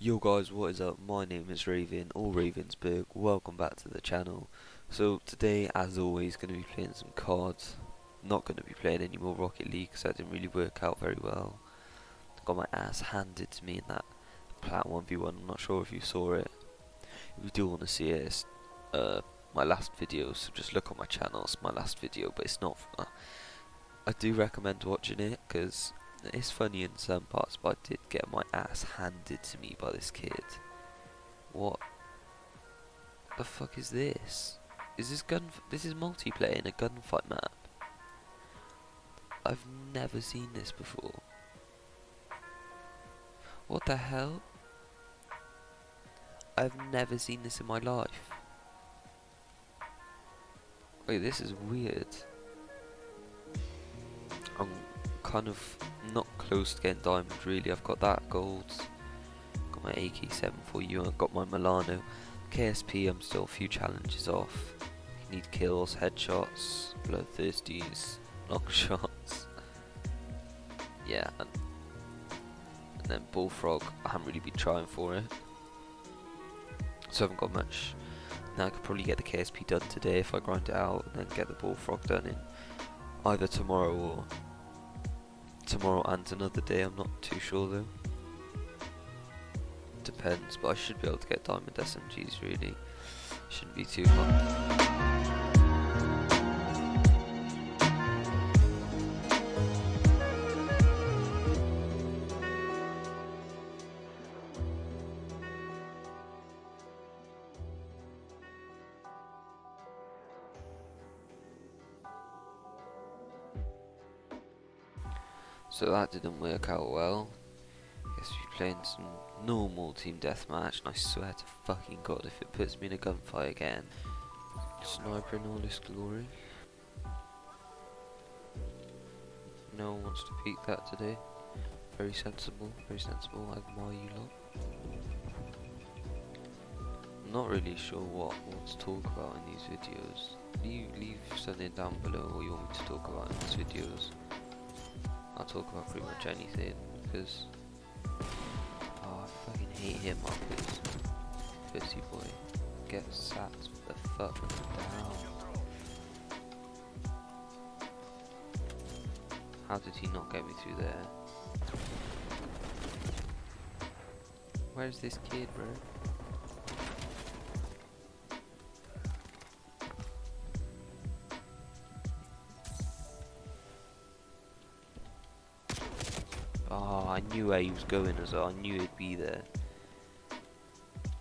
Yo guys, what is up? My name is Raven, or Ravensburg. Welcome back to the channel. So today, as always, going to be playing some cards. Not going to be playing any more Rocket League because that didn't really work out very well. Got my ass handed to me in that Plat 1v1. I'm not sure if you saw it. If you do want to see it, it's uh, my last video, so just look on my channel. It's my last video, but it's not. Uh, I do recommend watching it because it's funny in some parts, but I did get my ass handed to me by this kid. What the fuck is this? Is this gun? This is multiplayer in a gunfight map. I've never seen this before. What the hell? I've never seen this in my life. Wait, this is weird. Kind of not close to getting diamond really. I've got that gold. Got my AK-7 for you. I've got my Milano. KSP I'm still a few challenges off. You need kills, headshots, bloodthirsties, knock shots. Yeah, and, and then bullfrog. I haven't really been trying for it. So I haven't got much. Now I could probably get the KSP done today if I grind it out and then get the bullfrog done in either tomorrow or tomorrow and another day, I'm not too sure though. Depends, but I should be able to get diamond SMGs really. Shouldn't be too hard. So that didn't work out well. Guess we're playing some normal team deathmatch, and I swear to fucking god if it puts me in a gunfight again. Sniper in all this glory. No one wants to peek that today. Very sensible, very sensible. I admire you lot. I'm not really sure what I want to talk about in these videos. Leave, leave something down below what you want me to talk about in these videos. I'll talk about pretty much anything because oh, I fucking hate him Marcus. Pussy boy. Get sat the fuck down. How did he not get me through there? Where's this kid, bro? Oh, I knew where he was going as well. I knew he'd be there.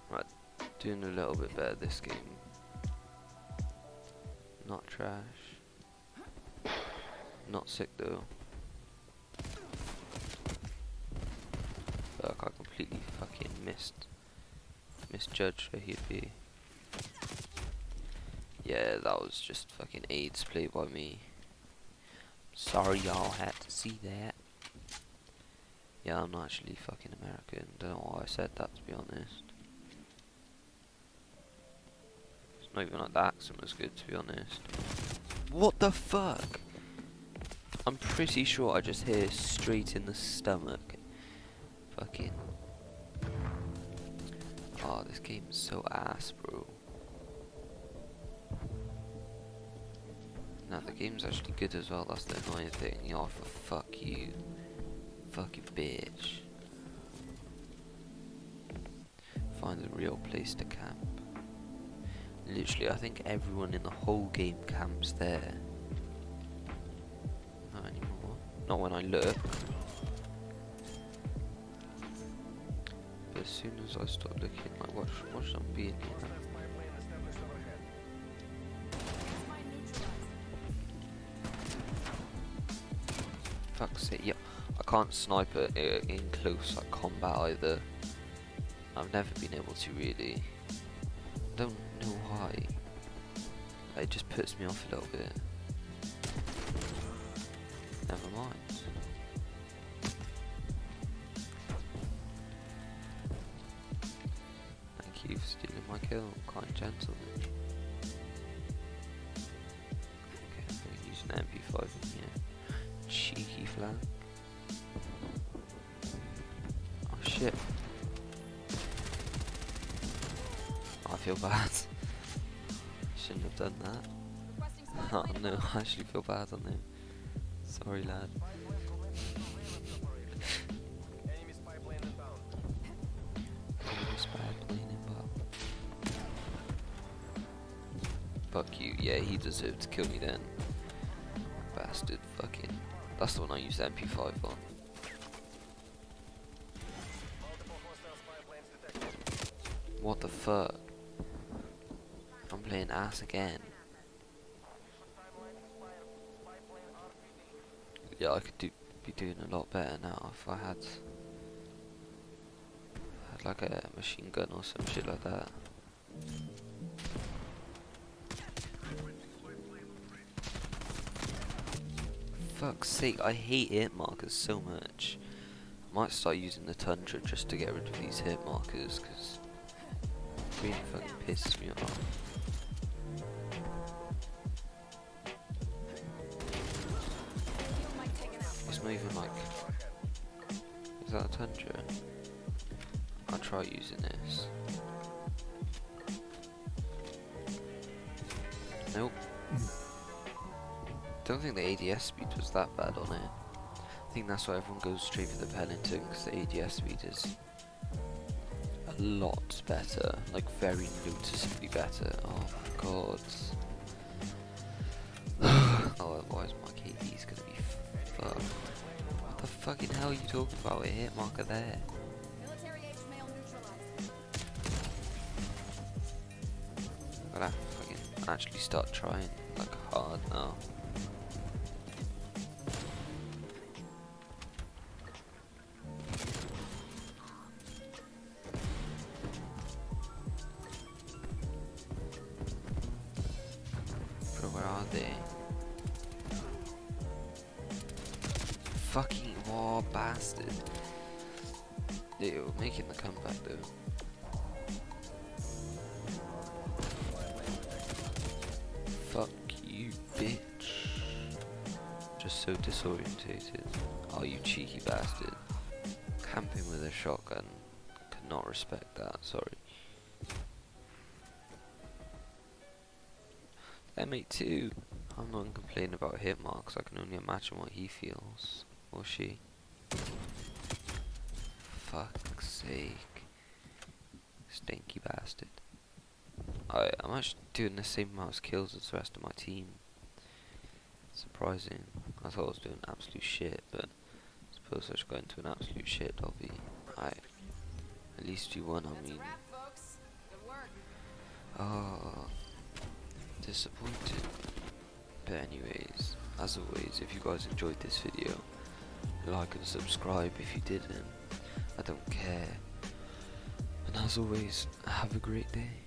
Right, doing a little bit better this game. Not trash. Not sick though. Fuck, I completely fucking missed. Misjudged where he'd be. Yeah, that was just fucking AIDS played by me. Sorry y'all had to see that. Yeah, I'm not actually fucking American. Don't know why I said that to be honest. It's not even like the accent was good to be honest. What the fuck? I'm pretty sure I just hear straight in the stomach. Fucking. Oh, this game is so ass, bro. Now the game's actually good as well. That's the annoying thing. Yo, for fuck you fucking bitch. Find a real place to camp. Literally, I think everyone in the whole game camps there. Not anymore. Not when I look. But as soon as I stop looking, like watch, watch them being here. Fuck's sake, yep. I can't snipe it uh, in close like combat either. I've never been able to really. I don't know why. It just puts me off a little bit. Never mind. Thank you for stealing my kill, kind gentleman. Flank. Oh shit. feel bad. Shouldn't have done that. Oh no, I actually feel bad on him. Sorry lad. Fuck you, yeah, he deserved to kill me then. Bastard, fucking. That's the one I used the MP5 on. What the fuck? I'm playing ass again. Yeah, I could do be doing a lot better now if I had had like a machine gun or some shit like that. Fuck's sake, I hate hit markers so much. I might start using the Tundra just to get rid of these hit markers because really fucking pisses me off. It's not even like. Is that a Tundra? I'll try using this. Nope. Don't think the ADS speed was that bad on it. I think that's why everyone goes straight for the Pellington because the ADS speed is a lot better, like very noticeably better. Oh my god. oh, otherwise my KD's gonna be fucked. What the fucking hell are you talking about? A hit marker there. Military age male neutralized. I'm gonna fucking actually start trying like hard now. Fucking war bastard. They were making the comeback though. Fuck you, bitch. Just so disorientated. Oh, you cheeky bastard. Camping with a shotgun. Cannot respect that, sorry. M82. I'm not complaining about hit marks, I can only imagine what he feels. Or she. Fuck's sake. Stinky bastard. I, I'm actually doing the same amount of kills as the rest of my team. Surprising. I thought I was doing absolute shit, but I suppose I should go into an absolute shit lobby. I, at least you won, I mean. wrap. Good work. Oh, disappointed. But anyways, as always, if you guys enjoyed this video, like and subscribe if you didn't. I don't care. And as always, have a great day.